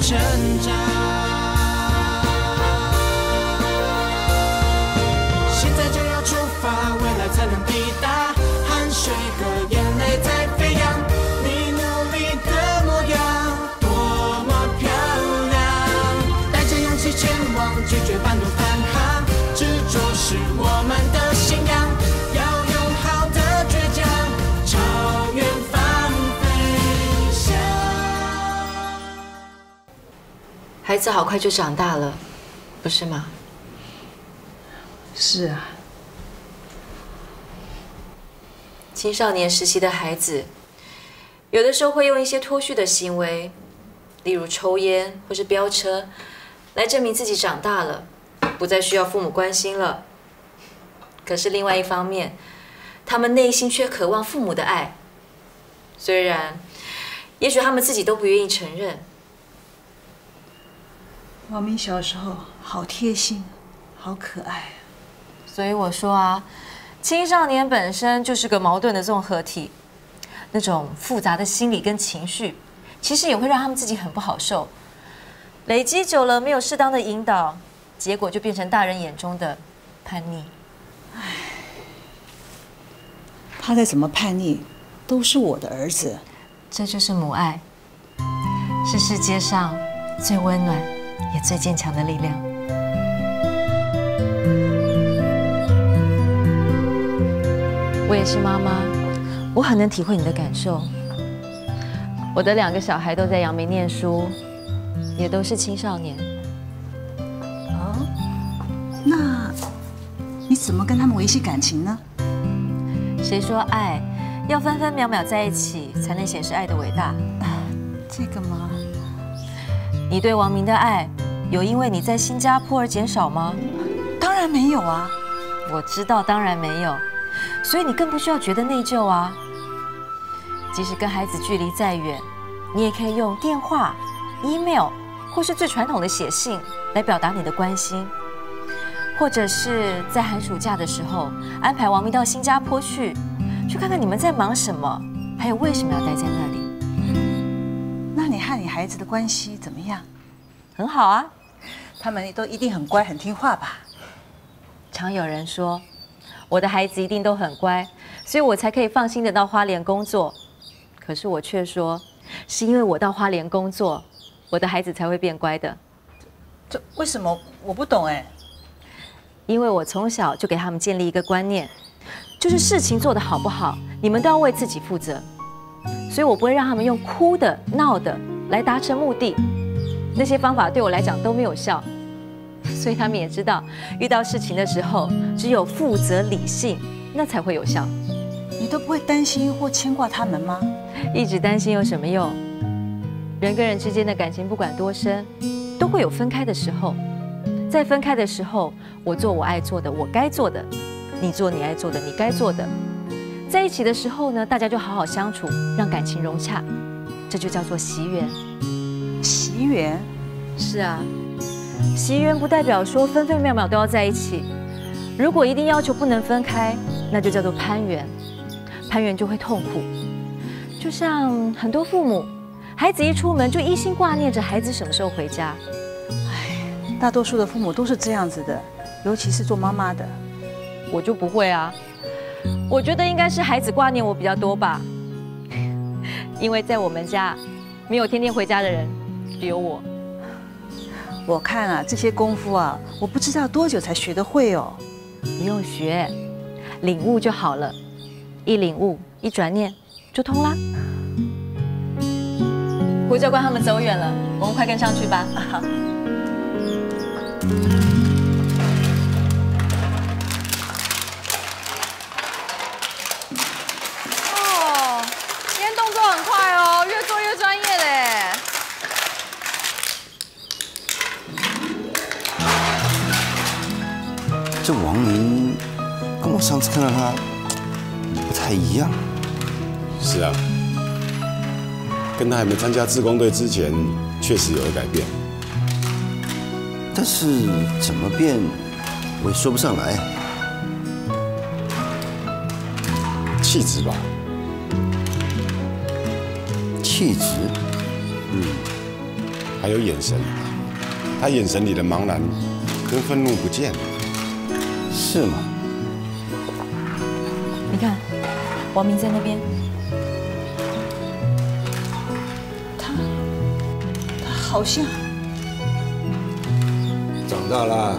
成长。孩子好快就长大了，不是吗？是啊，青少年时期的孩子，有的时候会用一些脱序的行为，例如抽烟或是飙车，来证明自己长大了，不再需要父母关心了。可是另外一方面，他们内心却渴望父母的爱，虽然也许他们自己都不愿意承认。王明小时候好贴心，好可爱啊。所以我说啊，青少年本身就是个矛盾的综合体，那种复杂的心理跟情绪，其实也会让他们自己很不好受。累积久了，没有适当的引导，结果就变成大人眼中的叛逆。他再怎么叛逆，都是我的儿子。这就是母爱，是世界上最温暖也最坚强的力量。我也是妈妈，我很能体会你的感受。我的两个小孩都在阳明念书，也都是青少年。哦，那你怎么跟他们维系感情呢？谁说爱要分分秒秒在一起才能显示爱的伟大？这个吗？你对王明的爱有因为你在新加坡而减少吗？当然没有啊。我知道，当然没有，所以你更不需要觉得内疚啊。即使跟孩子距离再远，你也可以用电话、email 或是最传统的写信来表达你的关心，或者是在寒暑假的时候安排王明到新加坡去，去看看你们在忙什么，还有为什么要待在那里。孩子的关系怎么样？很好啊。他们都一定很乖、很听话吧？常有人说，我的孩子一定都很乖，所以我才可以放心的到花莲工作。可是我却说，是因为我到花莲工作，我的孩子才会变乖的。这为什么？我不懂哎。因为我从小就给他们建立一个观念，就是事情做得好不好，你们都要为自己负责。所以我不会让他们用哭的、闹的来达成目的，那些方法对我来讲都没有效。所以他们也知道，遇到事情的时候，只有负责、理性，那才会有效。你都不会担心或牵挂他们吗？一直担心有什么用？人跟人之间的感情不管多深，都会有分开的时候。在分开的时候，我做我爱做的，我该做的；你做你爱做的，你该做的。在一起的时候呢，大家就好好相处，让感情融洽，这就叫做习缘。习缘？是啊，习缘不代表说分分秒秒都要在一起。如果一定要求不能分开，那就叫做攀缘。攀缘就会痛苦，就像很多父母，孩子一出门就一心挂念着孩子什么时候回家。大多数的父母都是这样子的，尤其是做妈妈的。我就不会啊，我觉得应该是孩子挂念我比较多吧，因为在我们家，没有天天回家的人，只有我。我看啊，这些功夫啊，我不知道多久才学得会哦。不用学，领悟就好了。一领悟，一转念，就通啦。胡教官他们走远了，我们快跟上去吧。哦，这王林跟我上次看到他不太一样。是啊，跟他还没参加自工队之前，确实有了改变。但是怎么变，我也说不上来。气质吧，气质，嗯还有眼神，他眼神里的茫然跟愤怒不见了。是吗？你看，王明在那边，他他好像长大了，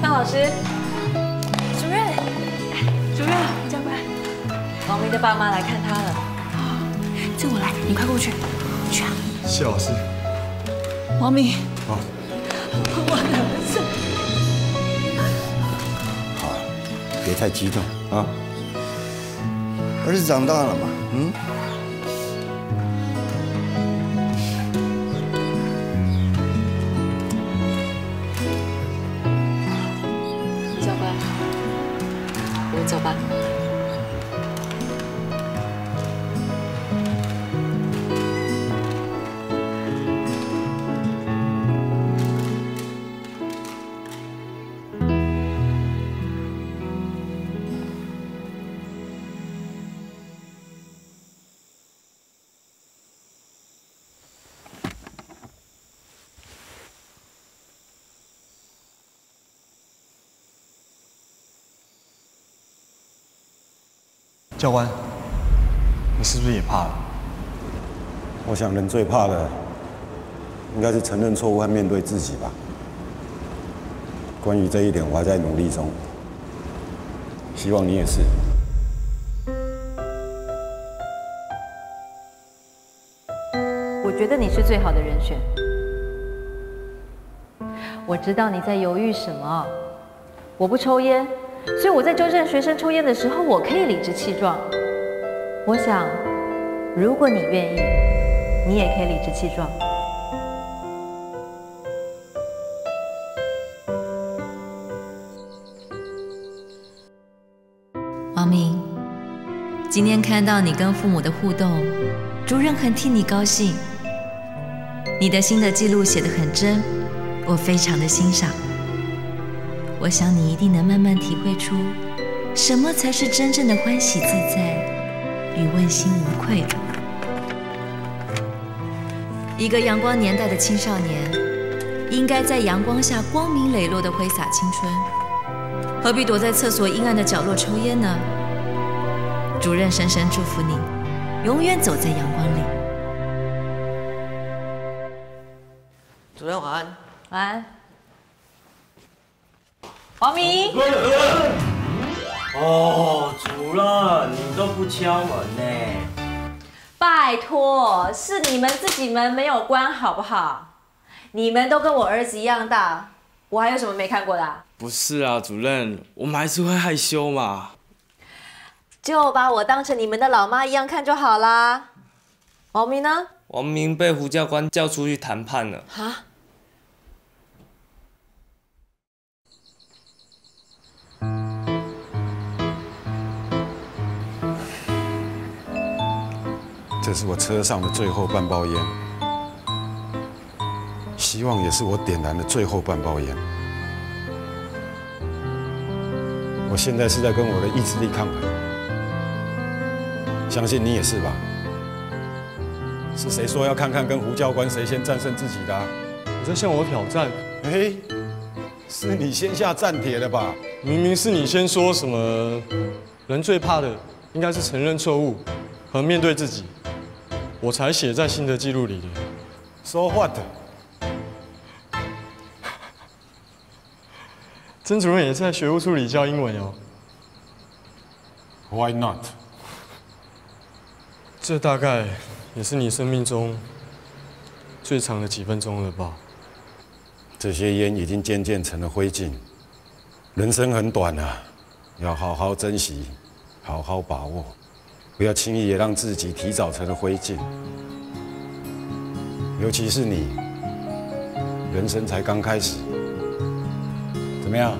范老师，主任，主任，教官，王明的爸妈来看他了。这我来，你快过去！谢老师。王明，好，我的儿子，好，别太激动啊。儿子长大了嘛，嗯。教官，你是不是也怕了？我想人最怕的，应该是承认错误和面对自己吧。关于这一点，我还在努力中，希望你也是。我觉得你是最好的人选。我知道你在犹豫什么。我不抽烟，所以我在纠正学生抽烟的时候，我可以理直气壮。我想，如果你愿意，你也可以理直气壮。王明，今天看到你跟父母的互动，主任很替你高兴。你的新的记录写得很真，我非常的欣赏。我想你一定能慢慢体会出，什么才是真正的欢喜自在与问心无愧。一个阳光年代的青少年，应该在阳光下光明磊落的挥洒青春。何必躲在厕所阴暗的角落抽烟呢？主任深深祝福你，永远走在阳光里。主任晚安。晚安，王明。哦，主任，你都不敲门呢？拜托，是你们自己门没有关好不好？你们都跟我儿子一样大，我还有什么没看过的啊、不是啊，主任，我们还是会害羞嘛。就把我当成你们的老妈一样看就好啦。王明呢？王明被胡教官叫出去谈判了。啊？这是我车上的最后半包烟，希望也是我点燃的最后半包烟。我现在是在跟我的意志力抗衡，相信你也是吧？是谁说要看看跟胡教官谁先战胜自己的啊、你在向我挑战？哎，是你先下战帖的吧？明明是你先说什么，人最怕的应该是承认错误和面对自己，我才写在新的记录里的。So what？曾主任也在学务处里教英文哦。Why not？这大概也是你生命中最长的几分钟了吧？这些烟已经渐渐成了灰烬。人生很短啊，要好好珍惜，好好把握，不要轻易也让自己提早成了灰烬。尤其是你，人生才刚开始。怎么样？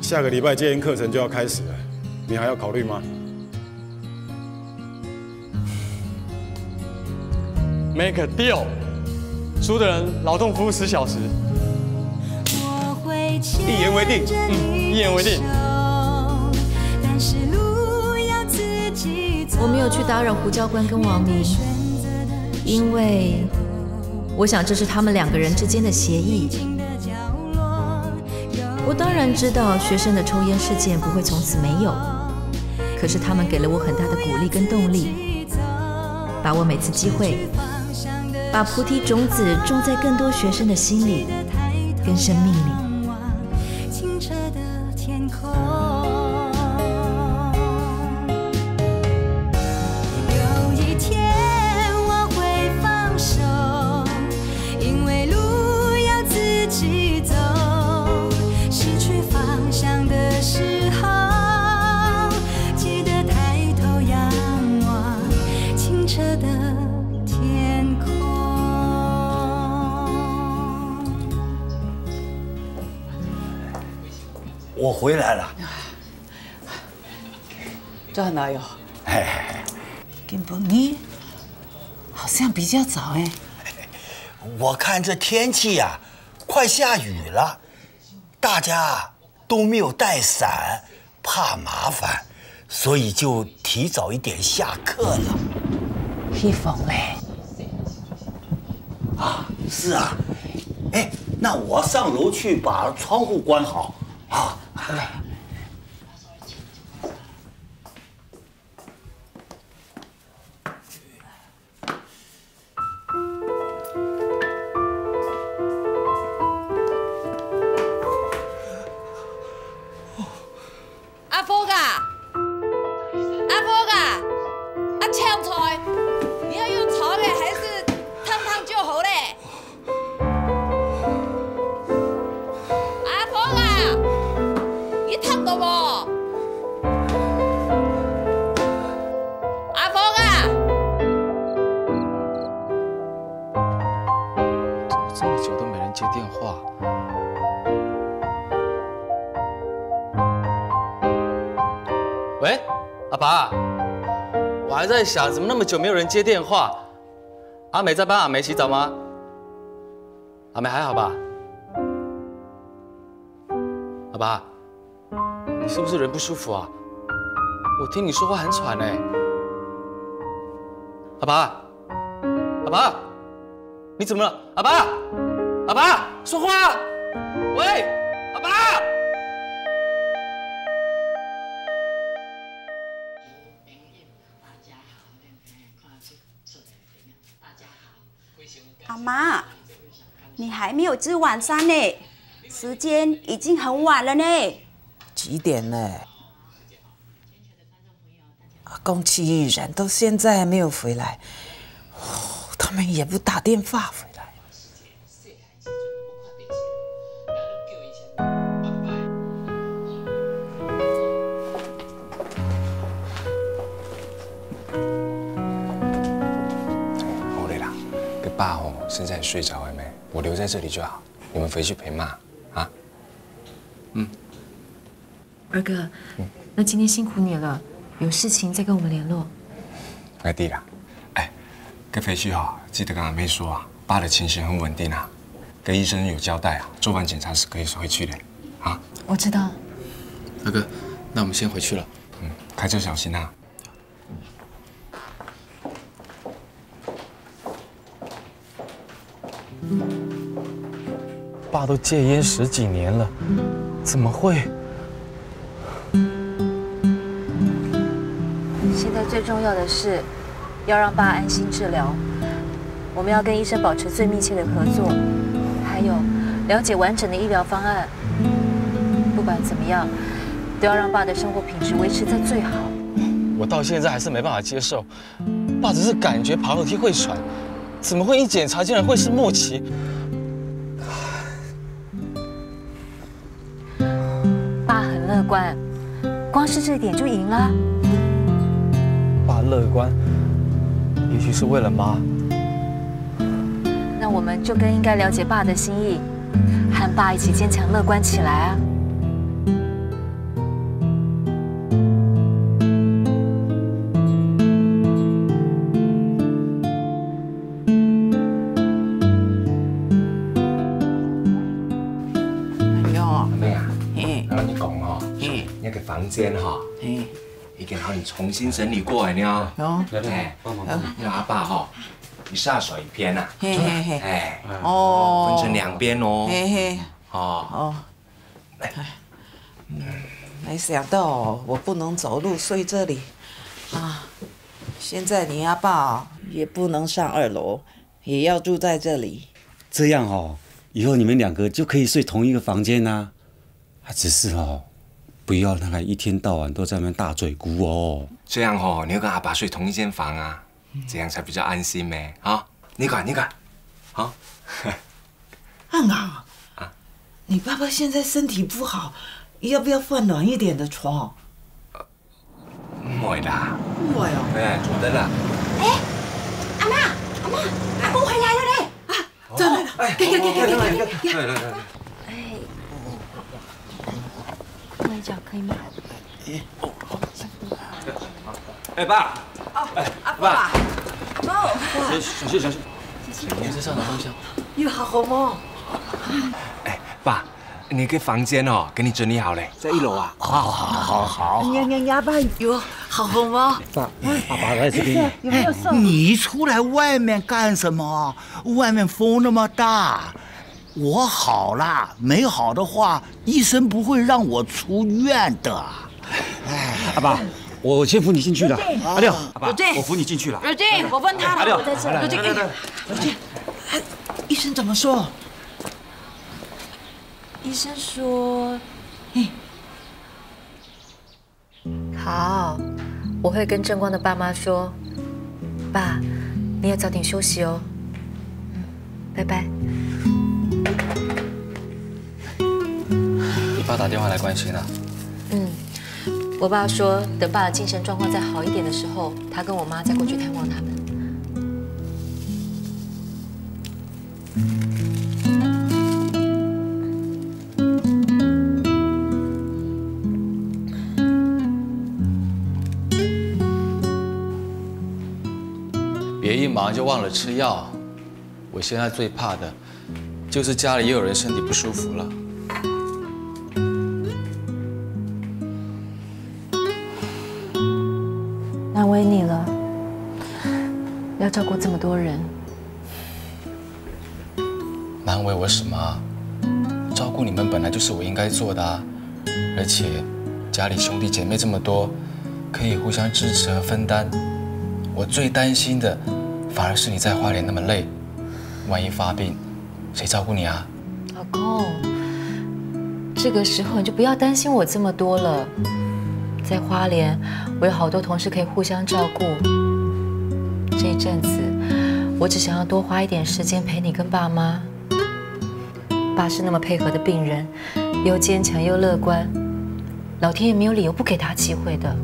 下个礼拜戒烟课程就要开始了，你还要考虑吗？Make a deal，输的人劳动服务十小时。一言为定。嗯，一言为定。我没有去打扰胡教官跟王明，因为我想这是他们两个人之间的协议。我当然知道学生的抽烟事件不会从此没有，可是他们给了我很大的鼓励跟动力，把握每次机会，把菩提种子种在更多学生的心里跟生命里。回来了，这哪有？哎，金宝，你好像比较早哎。我看这天气呀，快下雨了，大家都没有带伞，怕麻烦，所以就提早一点下课了。披风嘞？啊，是啊。哎，那我上楼去把窗户关好啊。还。在想怎么那么久没有人接电话？阿美在帮阿梅洗澡吗？阿梅还好吧？阿爸，你是不是人不舒服啊？我听你说话很喘哎。阿爸，阿爸，你怎么了？阿爸，阿爸，说话！喂，阿爸。妈，你还没有吃晚餐呢，时间已经很晚了呢。几点了？宫崎玉然到现在还没有回来，他们也不打电话爸哦，现在睡着了没？我留在这里就好，你们回去陪妈啊。嗯，二哥，那今天辛苦你了，有事情再跟我们联络。快弟啦，哎，跟回去哈，记得跟阿妹说啊，爸的情绪很稳定啊，跟医生有交代啊，做完检查是可以回去的，啊。我知道。二哥，那我们先回去了。嗯，开车小心啊。爸都戒烟十几年了，怎么会？现在最重要的是要让爸安心治疗。我们要跟医生保持最密切的合作，还有了解完整的医疗方案。不管怎么样，都要让爸的生活品质维持在最好。我到现在还是没办法接受，爸只是感觉爬楼梯会喘，怎么会一检查竟然会是末期？光是这一点就赢了。爸乐观，也许是为了妈。那我们就更应该了解爸的心意，和爸一起坚强乐观起来啊！房间哈，已经好你重新整理过了。呢。哦，哎，那阿爸哈，你下手一边呐，嘿嘿嘿，哎，哦，分成两边哦。嘿嘿，哦。哦，嗯，没想到我不能走路睡这里。啊！现在你阿爸也不能上二楼，也要住在这里。这样哦，以后你们两个就可以睡同一个房间呐、啊。只是哦，不要让他一天到晚都在那边大嘴咕哦。这样哦，你要跟阿爸睡同一间房啊，这样才比较安心呗。啊，你管你管，好。汉啊，你爸爸现在身体不好，要不要换暖一点的床？唔会啦，不会哦。哎，坐得啦。阿妈，阿妈，阿公回来了嘞！啊，走来了，给给给给给给给。来来来，一脚可以吗？哎爸，哎，阿爸，妈，小心小心，你身上的东西。有好好吗？爸，你个房间哦，给你整理好了，在一楼啊。好好好好。呀呀呀，爸有好好吗？爸，爸爸在这边。有没有送？你出来外面干什么？外面风那么大。我好啦，没好的话，医生不会让我出院的。哎 阿爸，我先扶你进去了。阿六，阿爸，我扶你进去了。有劲，我问他阿六了，我在这。来有劲，来来来有劲。哎医生怎么说？医生说，好，我会跟正光的爸妈说，爸，你也早点休息哦。嗯，拜拜。你爸打电话来关心了。嗯，我爸说，等爸的精神状况再好一点的时候，他跟我妈再过去探望他们。别一忙就忘了吃药。我现在最怕的，就是家里又有人身体不舒服了。难为你了，要照顾这么多人。难为我什么啊？照顾你们本来就是我应该做的啊！而且家里兄弟姐妹这么多，可以互相支持和分担。我最担心的，反而是你在花莲那么累，万一发病，谁照顾你啊？老公，这个时候你就不要担心我这么多了。在花莲，我有好多同事可以互相照顾。这一阵子，我只想要多花一点时间陪你跟爸妈。爸是那么配合的病人，又坚强又乐观，老天也没有理由不给他机会的。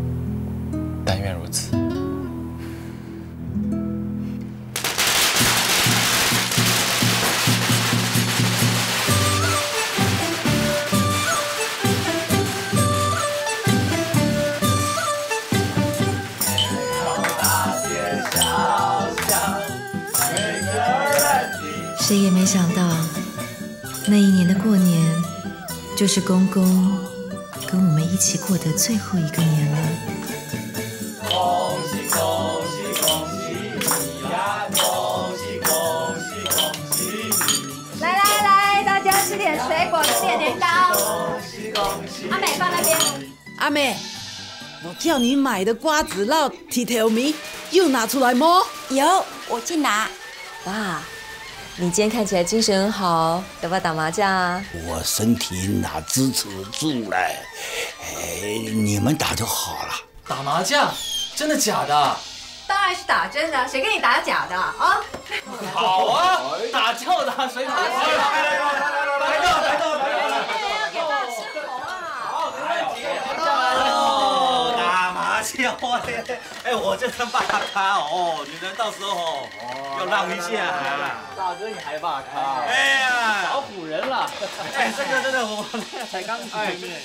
就是公公跟我们一起过的最后一个年了。恭喜恭喜恭喜你呀！恭喜恭喜恭喜你！来来来，大家吃点水果，吃点年糕。阿美放那边。阿美，我叫你买的瓜子烙、铁条米又拿出来么？有，我去拿。爸，你今天看起来精神很好，要不要打麻将啊？我身体哪支持得住嘞？哎，你们打就好了。打麻将？真的假的？当然是打真的，谁跟你打假的啊？好啊，打就打，谁打谁？来来来来笑嘞！哎，我这当爸咖哦，你们到时候哦要让一下。大哥，你还爸咖？哎呀，老唬人了！哎，这个真的我才刚起哎面。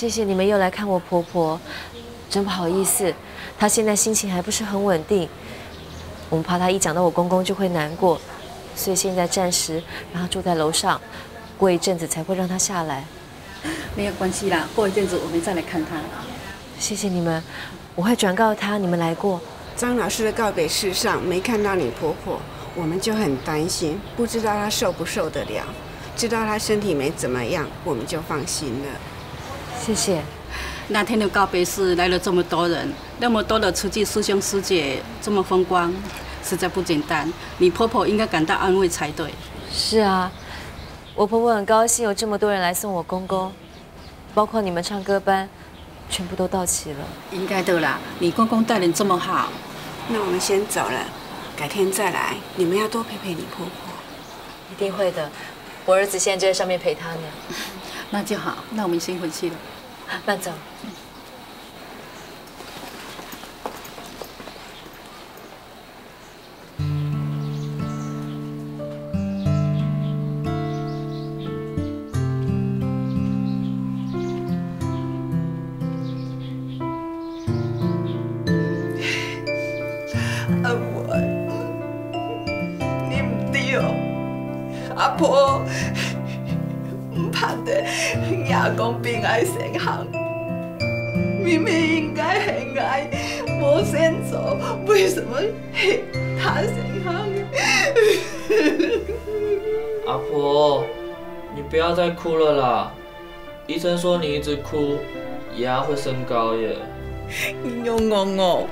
谢谢你们又来看我婆婆，真不好意思，她现在心情还不是很稳定，我们怕她一讲到我公公就会难过，所以现在暂时让她住在楼上，过一阵子才会让她下来。没有关系啦，过一阵子我们再来看她。谢谢你们，我会转告她你们来过。张老师的告别式上没看到你婆婆，我们就很担心，不知道她受不受得了。知道她身体没怎么样，我们就放心了。谢谢。那天的告别式来了这么多人，那么多的慈济师兄师姐，这么风光，实在不简单。你婆婆应该感到安慰才对。是啊，我婆婆很高兴有这么多人来送我公公，包括你们唱歌班，全部都到齐了。应该的啦，你公公待人这么好。那我们先走了，改天再来。你们要多陪陪你婆婆。一定会的，我儿子现在就在上面陪他呢。那就好，那我们先回去了。慢走。阿婆，你唔对哦，阿婆，唔怕得阿公平安成行，明明应该很爱，无先做，为什么他成行？阿婆，你不要再哭了啦！医生说你一直哭，牙会升高耶。你又我我，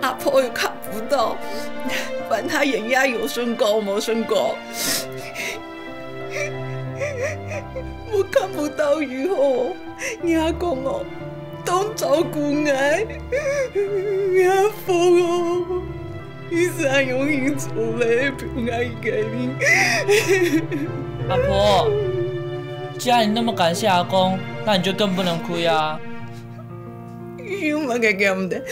阿婆又看不到，管他眼压有升高没升高，我看不到以后，你阿公哦，都照顾我，阿婆哦，你怎容易做嘞？平安给你。阿婆，既然你那么感谢阿公，那你就更不能哭呀。因为给我们的，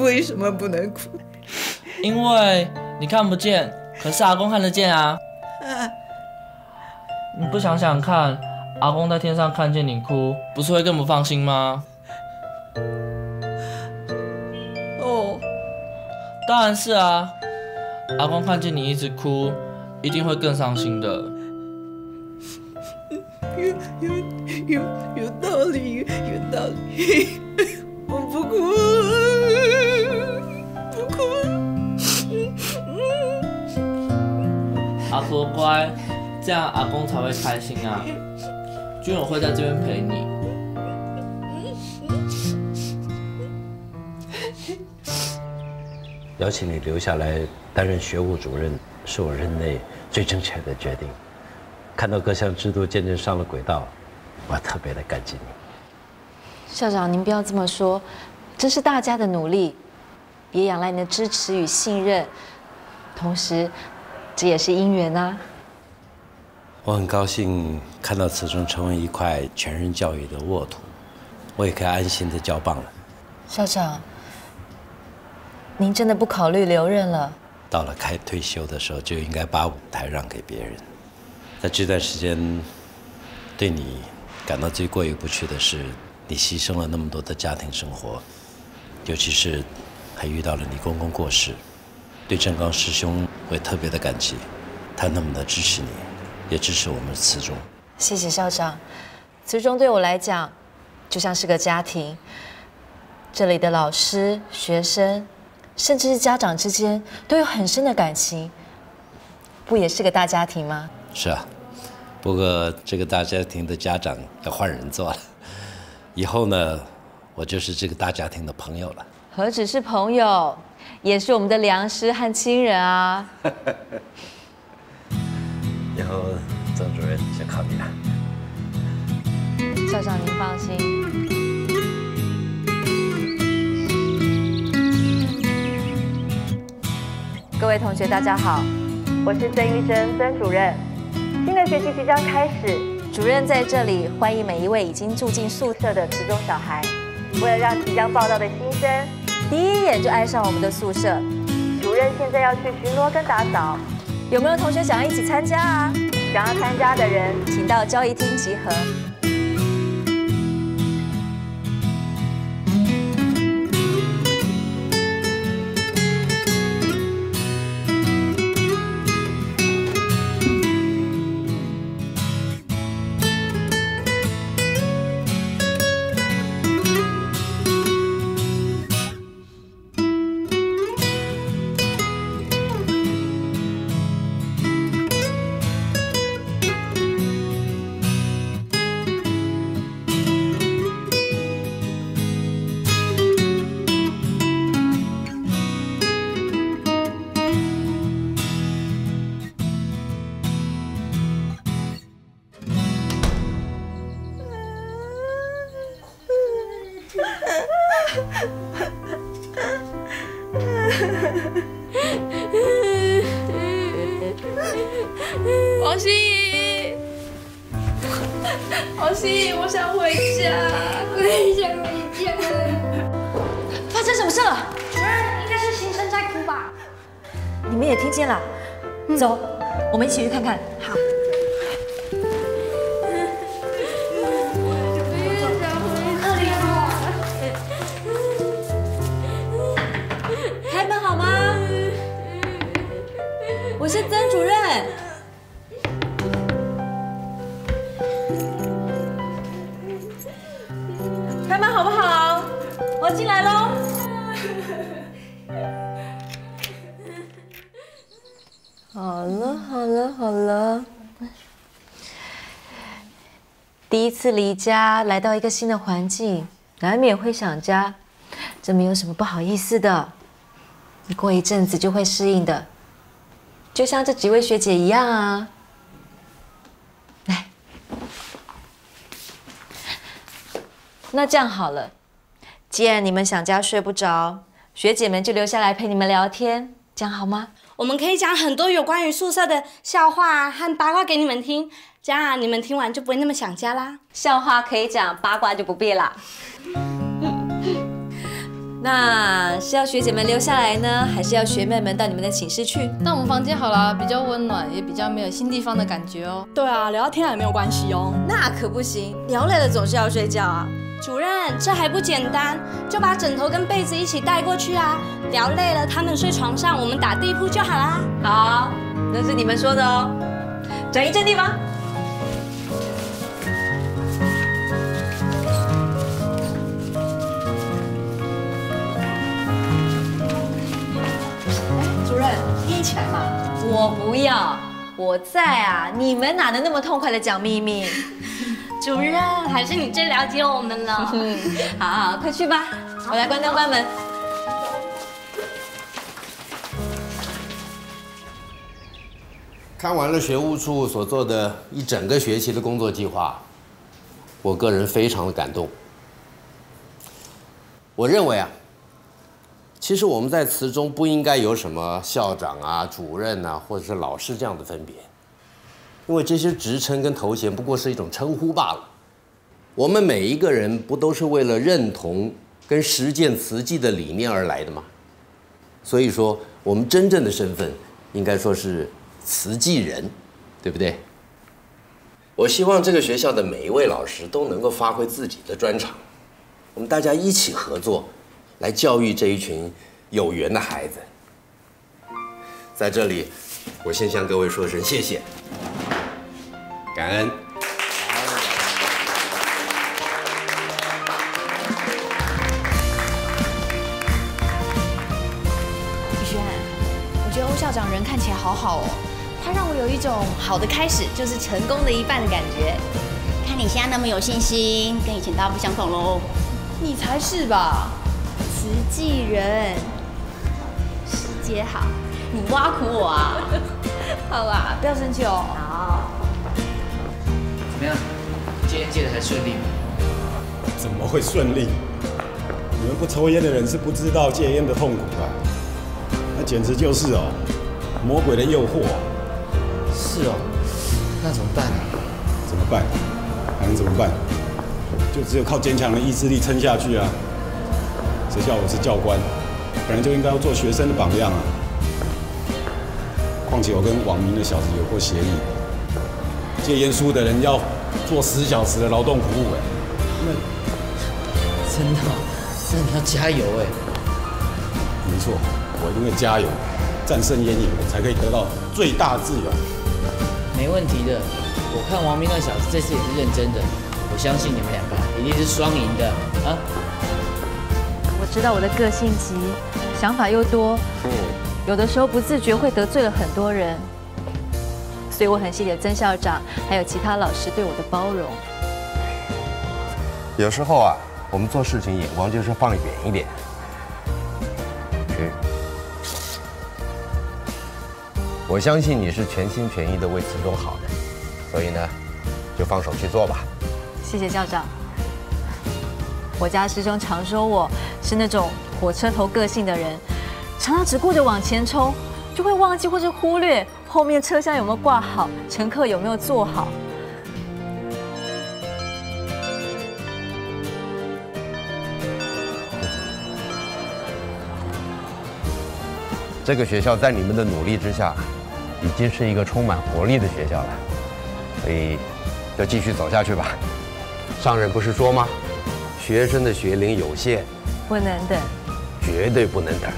为什么不能哭？因为你看不见，可是阿公看得见啊。啊，你不想想看，阿公在天上看见你哭，不是会更不放心吗？哦，当然是啊。阿公看见你一直哭，一定会更伤心的。有有有有道理，有道理。我不哭，不哭。阿婆乖，这样阿公才会开心啊。君友会在这边陪你。邀请你留下来担任学务主任，是我任内最正确的决定。看到各项制度渐渐上了轨道，我特别的感激你。校长，您不要这么说，这是大家的努力，也仰赖您的支持与信任。同时，这这也是姻缘啊。我很高兴看到此中成为一块全人教育的沃土，我也可以安心的交棒了。校长，您真的不考虑留任了？到了该退休的时候，就应该把舞台让给别人。在这段时间，对你感到最过意不去的是，你牺牲了那么多的家庭生活，尤其是还遇到了你公公过世。对正刚师兄，会特别的感激，他那么的支持你，也支持我们慈中。谢谢校长，慈中对我来讲就像是个家庭，这里的老师、学生，甚至是家长之间都有很深的感情，不也是个大家庭吗？是啊，不过这个大家庭的家长要换人做了，以后呢，我就是这个大家庭的朋友了。何止是朋友，也是我们的良师和亲人啊！以后曾主任先靠你了。校长您放心。各位同学，大家好，我是曾玉珍曾主任。新的学期即将开始，主任在这里欢迎每一位已经住进宿舍的职中小孩。为了让即将报到的新生第一眼就爱上我们的宿舍，主任现在要去巡逻跟打扫。有没有同学想要一起参加啊？想要参加的人，请到交易厅集合。王心，我想回家，我也想回家。发生什么事了？主任，应该是新生在哭吧？你们也听见了？走，我们一起去看看。好。进来喽。好了好了好了，第一次离家来到一个新的环境，难免会想家，这没有什么不好意思的。你过一阵子就会适应的，就像这几位学姐一样啊。来，那这样好了，既然你们想家睡不着，学姐们就留下来陪你们聊天，这样好吗？我们可以讲很多有关于宿舍的笑话和八卦给你们听，这样啊，你们听完就不会那么想家啦。笑话可以讲，八卦就不必啦。那是要学姐们留下来呢，还是要学妹们到你们的寝室去？那我们房间好了，比较温暖，也比较没有新地方的感觉哦。对啊，聊天也没有关系哦。那可不行，聊累了总是要睡觉啊。主任，这还不简单，就把枕头跟被子一起带过去啊。聊累了，他们睡床上，我们打地铺就好啦。好，那是你们说的哦。转移阵地吧。主任，你一起来嘛。我不要，我在啊。你们哪能那么痛快的讲秘密？主任，还是你最了解我们了。嗯，好好，快去吧，我来关灯关门。看完了学务处所做的一整个学期的工作计划，我个人非常的感动。我认为啊，其实我们在词中不应该有什么校长啊、主任啊，或者是老师这样的分别，因为这些职称跟头衔不过是一种称呼罢了。我们每一个人不都是为了认同跟实践慈济的理念而来的吗？所以说，我们真正的身份应该说是慈济人，对不对？我希望这个学校的每一位老师都能够发挥自己的专长，我们大家一起合作，来教育这一群有缘的孩子。在这里，我先向各位说声谢谢，感恩。宇轩，我觉得欧校长人看起来好好哦，他让我有一种好的开始就是成功的一半的感觉。看你现在那么有信心，跟以前大不相同喽。你才是吧？慈济人，师姐好，你挖苦我啊？好啦，不要生气哦。好。怎么样？戒烟戒的还顺利吗？怎么会顺利？你们不抽烟的人是不知道戒烟的痛苦的，那简直就是哦，魔鬼的诱惑。是哦，那怎么办呢？怎么办？还能怎么办？就只有靠坚强的意志力撑下去啊！谁叫我是教官，本来就应该要做学生的榜样啊！我跟网民的小子有过协议，戒烟书的人要做十小时的劳动服务，哎，那真的吗？那你要加油哎！没错，我一定会加油，战胜烟瘾，我才可以得到最大自由。没问题的，我看王明那小子这次也是认真的，我相信你们两个一定是双赢的啊！我知道我的个性急，想法又多，有的时候不自觉会得罪了很多人，所以我很谢谢曾校长还有其他老师对我的包容。有时候啊，我们做事情眼光就是放远一点。我相信你是全心全意的为慈中好的，所以呢，就放手去做吧。谢谢校长。我家师兄常说我是那种火车头个性的人，常常只顾着往前冲，就会忘记或是忽略后面车厢有没有挂好，乘客有没有坐好。这个学校在你们的努力之下，已经是一个充满活力的学校了，所以就继续走下去吧。上任不是说吗？学生的学龄有限，不能等，绝对不能等。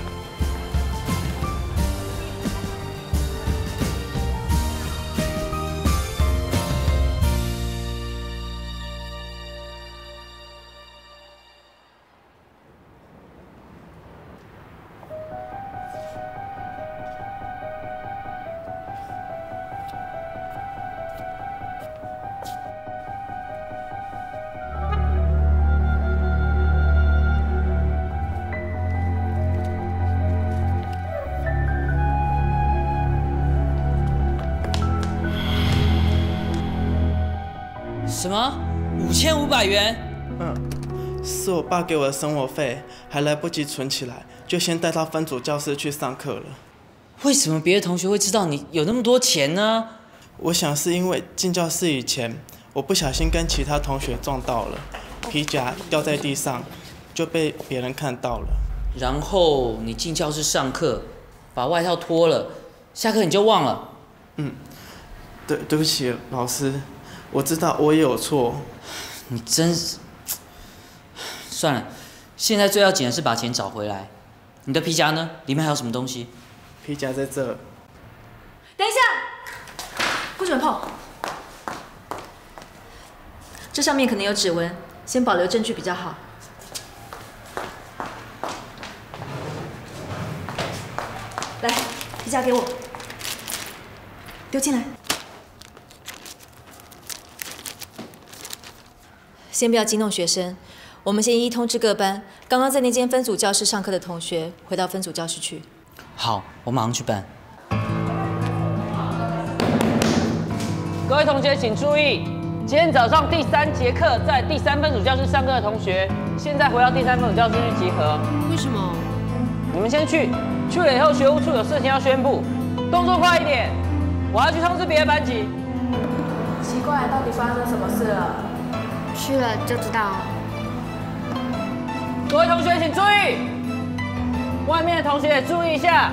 什么？五千五百元？嗯，是我爸给我的生活费，还来不及存起来，就先带到分组教室去上课了。为什么别的同学会知道你有那么多钱呢？我想是因为进教室以前，我不小心跟其他同学撞到了，皮夹掉在地上，就被别人看到了。然后你进教室上课，把外套脱了，下课你就忘了。嗯，对，对不起，老师，我知道我也有错。你真是…… 算了，现在最要紧的是把钱找回来。你的皮夹呢？里面还有什么东西？皮夹在这。等一下，不准碰。这上面可能有指纹，先保留证据比较好。来，皮夹给我，丢进来。先不要激动学生，我们先一一通知各班，刚刚在那间分组教室上课的同学回到分组教室去。好，我马上去办。各位同学请注意，今天早上第三节课在第三分组教室上课的同学，现在回到第三分组教室去集合。为什么？你们先去，去了以后学务处有事情要宣布，动作快一点，我要去通知别的班级。奇怪，到底发生什么事了？去了就知道。各位同学请注意，外面的同学也注意一下。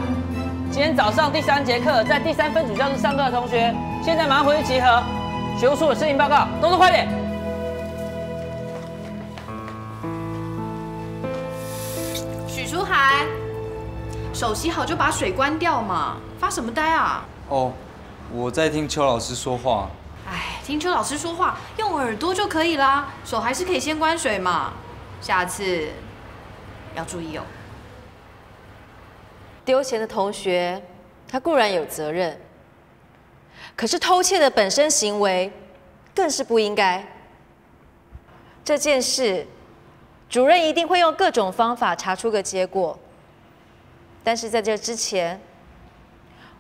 今天早上第三节课在第三分组教室上课的同学，现在马上回去集合。学务处有事情报告，动作快点。许书涵，手洗好就把水关掉嘛，发什么呆啊？哦，我在听邱老师说话。听邱老师说话用耳朵就可以啦，手还是可以先关水嘛。下次要注意哦。丢钱的同学，他固然有责任，可是偷窃的本身行为更是不应该。这件事，主任一定会用各种方法查出个结果。但是在这之前，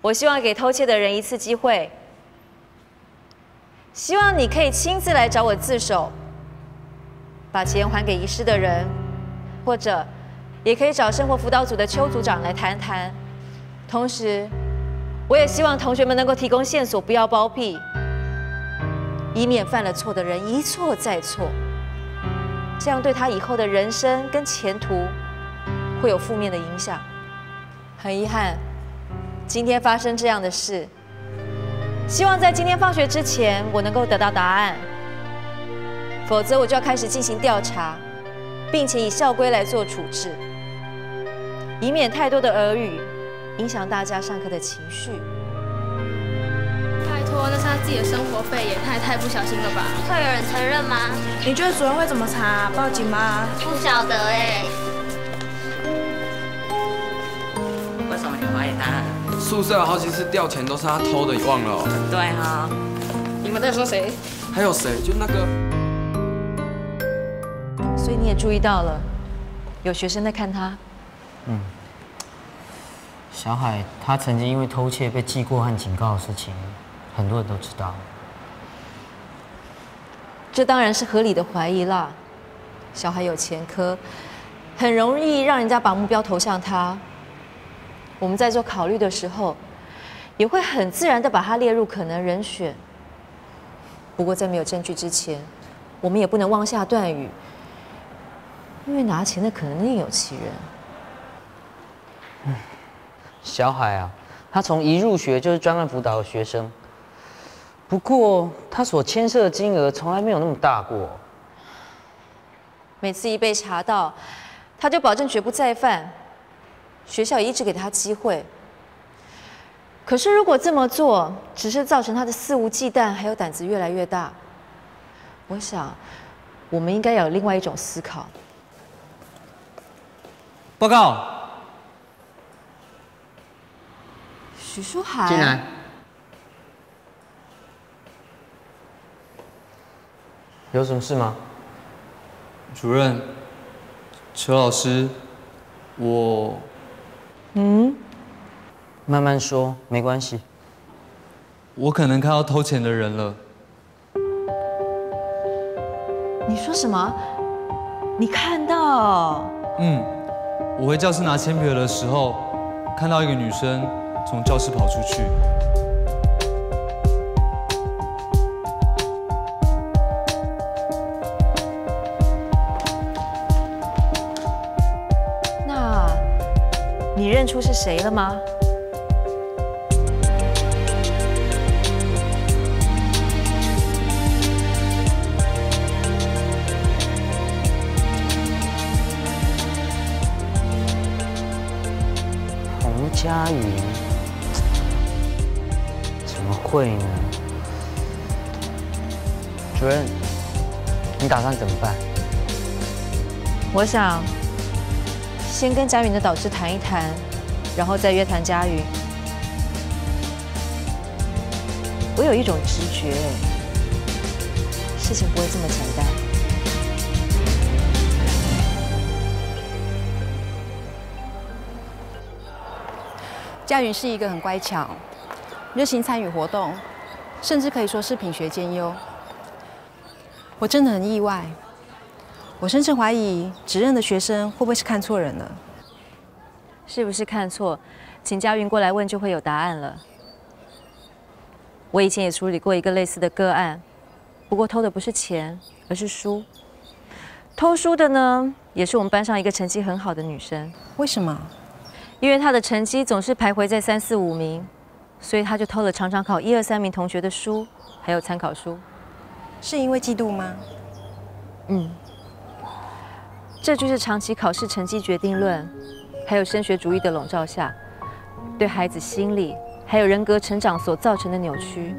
我希望给偷窃的人一次机会，希望你可以亲自来找我自首，把钱还给遗失的人，或者。也可以找生活辅导组的邱组长来谈谈。同时，我也希望同学们能够提供线索，不要包庇，以免犯了错的人一错再错，这样对他以后的人生跟前途会有负面的影响。很遗憾，今天发生这样的事，希望在今天放学之前我能够得到答案，否则我就要开始进行调查，并且以校规来做处置。以免太多的耳语影响大家上课的情绪。拜托，那是他自己的生活费，也太太不小心了吧？会有人承认吗？你觉得主任会怎么查？报警吗？不晓得哎。为什么你怀疑他？宿舍有好几次掉钱都是他偷的，忘了？对哈。你们在说谁？还有谁？就那个。所以你也注意到了，有学生在看他。嗯，小海他曾经因为偷窃被记过和警告的事情，很多人都知道。这当然是合理的怀疑啦。小海有前科，很容易让人家把目标投向他。我们在做考虑的时候，也会很自然的把他列入可能人选。不过在没有证据之前，我们也不能妄下断语，因为拿钱的可能另有其人。小海啊，他从一入学就是专案辅导的学生。不过他所牵涉的金额从来没有那么大过。每次一被查到，他就保证绝不再犯。学校也一直给他机会。可是如果这么做只是造成他的肆无忌惮，还有胆子越来越大，我想我们应该有另外一种思考。报告。许书涵，进来。有什么事吗？主任，邱老师，我……嗯，慢慢说，没关系。我可能看到偷钱的人了。你说什么？你看到？嗯，我回教室拿铅笔盒的时候，看到一个女生。从教室跑出去。你认出是谁了吗？洪佳云。会呢，主任，你打算怎么办？我想先跟佳云的导师谈一谈，然后再约谈佳云。我有一种直觉，事情不会这么简单。佳云是一个很乖巧。热心参与活动，甚至可以说是品学兼优。我真的很意外，我甚至怀疑指认的学生会不会是看错人了。是不是看错？请佳云过来问就会有答案了。我以前也处理过一个类似的个案，不过偷的不是钱，而是书。偷书的呢，也是我们班上一个成绩很好的女生。为什么？因为她的成绩总是徘徊在三四五名，所以她就偷了常常考一二三名同学的书，还有参考书。是因为嫉妒吗？嗯，这就是长期考试成绩决定论，还有升学主义的笼罩下，对孩子心理还有人格成长所造成的扭曲。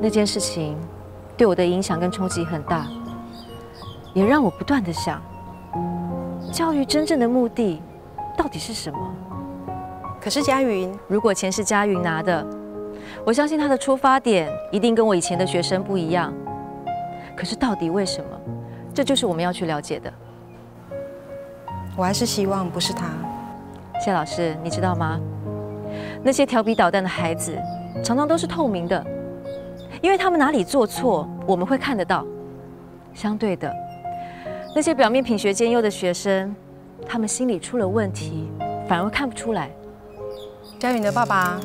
那件事情对我的影响跟冲击很大，也让我不断的想，教育真正的目的到底是什么？可是佳云，如果钱是佳云拿的。我相信他的出发点一定跟我以前的学生不一样，可是到底为什么？这就是我们要去了解的。我还是希望不是他。谢老师，你知道吗？那些调皮捣蛋的孩子，常常都是透明的，因为他们哪里做错，我们会看得到。相对的，那些表面品学兼优的学生，他们心里出了问题，反而看不出来。佳云的爸爸。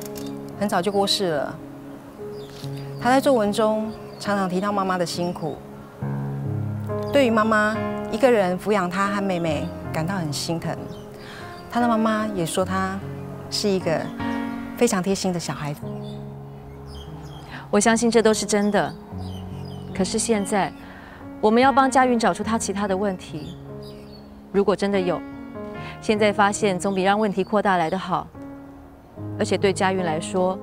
很早就过世了。他在作文中常常提到妈妈的辛苦，对于妈妈一个人抚养他和妹妹感到很心疼。他的妈妈也说他是一个非常贴心的小孩子。我相信这都是真的。可是现在我们要帮佳云找出他其他的问题。如果真的有，现在发现总比让问题扩大来的好。而且对佳云来说，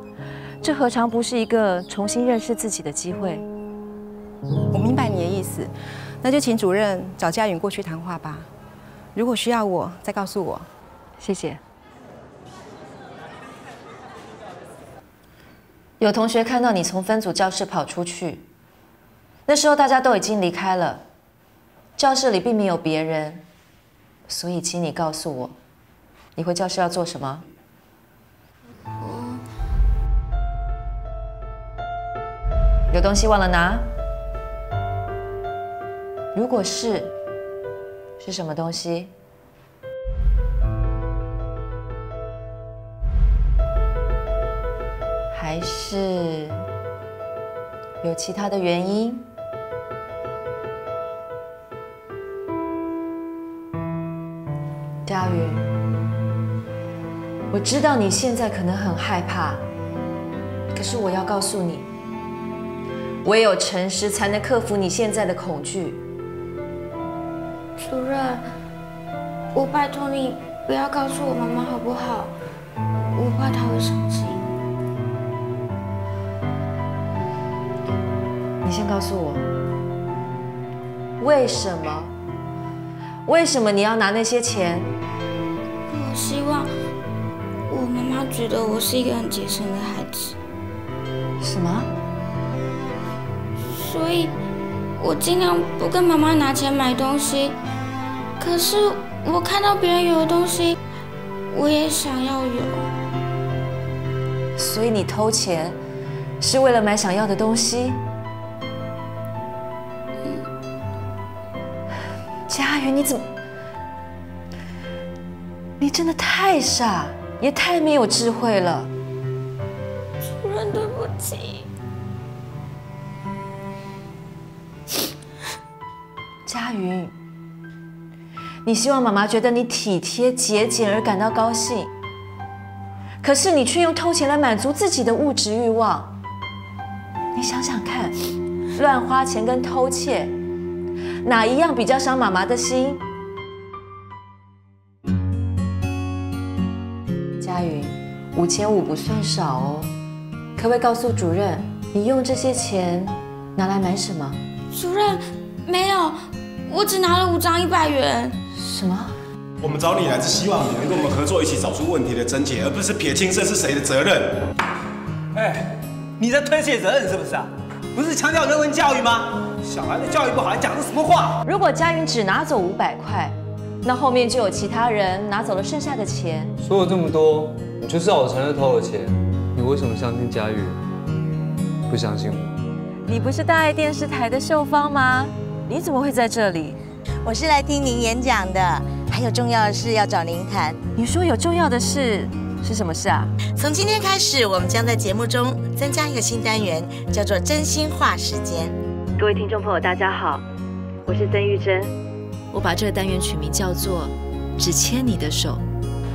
这何尝不是一个重新认识自己的机会？我明白你的意思，那就请主任找佳允过去谈话吧。如果需要我，再告诉我。谢谢。有同学看到你从分组教室跑出去，那时候大家都已经离开了，教室里并没有别人，所以请你告诉我，你回教室要做什么？有东西忘了拿？如果是，是什么东西？还是有其他的原因？佳云，我知道你现在可能很害怕，可是我要告诉你。唯有诚实，才能克服你现在的恐惧。主任，我拜托你不要告诉我妈妈好不好？我怕她会生气。你先告诉我，为什么？为什么你要拿那些钱？我希望我妈妈觉得我是一个很节省的孩子。什么？所以，我尽量不跟妈妈拿钱买东西。可是，我看到别人有的东西，我也想要有。所以你偷钱，是为了买想要的东西？佳云，你怎么？你真的太傻，也太没有智慧了。主任，对不起。佳云，你希望妈妈觉得你体贴节俭而感到高兴，可是你却用偷钱来满足自己的物质欲望。你想想看，乱花钱跟偷窃，哪一样比较伤妈妈的心？佳云，五千五不算少哦，可不可以告诉主任，你用这些钱拿来买什么？主任，没有。我只拿了五张一百元。什么？我们找你来是希望你能跟我们合作，一起找出问题的症结，而不是撇清这是谁的责任。哎，你在推卸责任是不是啊？不是强调人文教育吗？小孩的教育不好，还讲的什么话？如果佳云只拿走五百块，那后面就有其他人拿走了剩下的钱。说了这么多，你就知道我承认偷了钱，你为什么相信佳玉，不相信我？你不是大爱电视台的秀芳吗？你怎么会在这里？我是来听您演讲的。还有重要的事要找您谈。你说有重要的事是什么事啊？从今天开始，我们将在节目中增加一个新单元，叫做“真心话时间”。各位听众朋友，大家好，我是曾玉珍。我把这个单元取名叫做“只牵你的手”。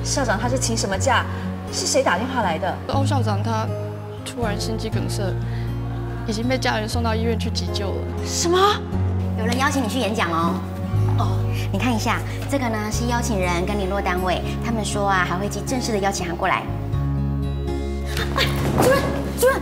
校长他是请什么假？是谁打电话来的？欧校长他突然心肌梗塞，已经被家人送到医院去急救了。什么？有人邀请你去演讲哦。哦，你看一下，这个呢是邀请人跟联络单位，他们说啊还会寄正式的邀请函过来。哎，主任主任，